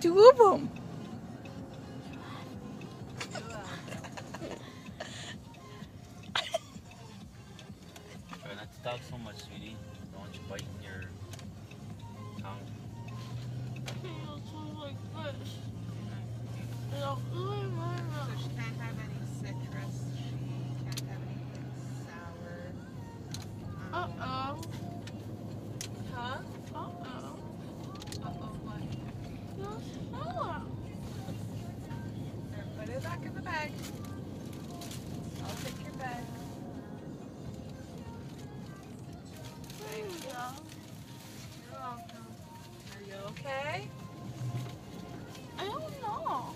two of them. Try not to talk so much, sweetie. Don't your okay? I don't know.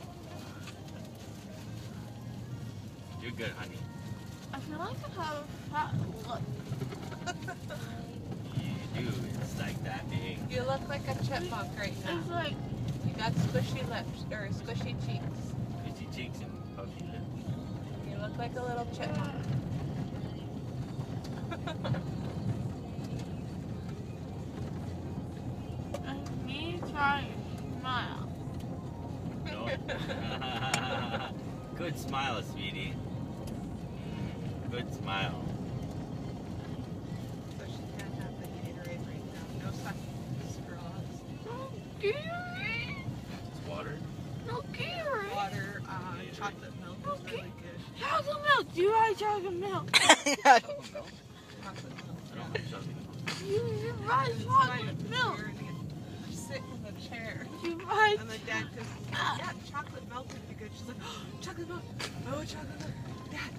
You're good, honey. I feel like I have a fat lip. You do. It's like that big. You look like a chipmunk right now. It's like, You got squishy lips, or squishy cheeks. Squishy cheeks and puffy lips. You look like a little chipmunk. and me trying to smile. No. Good smile, sweetie. Good smile. So she can't have the Gatorade right now. No sucking straws. No Gatorade. It's water. No Gatorade. Water, uh, Gatorade. chocolate milk is really good. Chocolate milk. Do you like chocolate milk? Chocolate milk? Chocolate milk. I don't have chocolate milk. You, you like chocolate milk. You're Sit in the chair. You like And the dad goes, yeah, chocolate milk would be good. She's like, oh, chocolate milk. Oh, chocolate milk. Dad.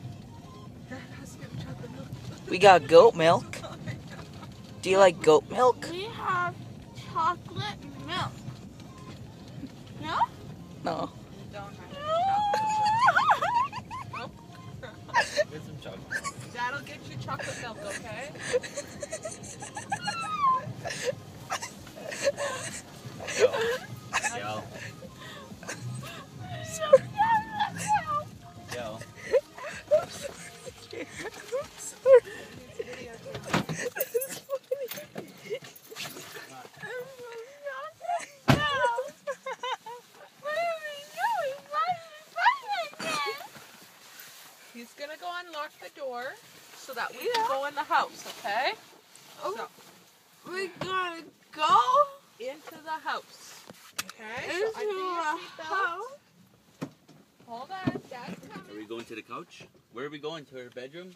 Dad has to get chocolate milk. We got goat milk. Do you like goat milk? We have chocolate milk. No? No. Don't have chocolate. Get some chocolate. Dad'll get you chocolate milk, okay? Yo. Yo. So chocolate milk. Yo. He's gonna go unlock the door so that we can go in the house, okay? Oh. So, We gotta go into the house. Okay? so undo your seatbelt. Hold on, Dad's coming. Are we going to the couch? Where are we going? To her bedroom?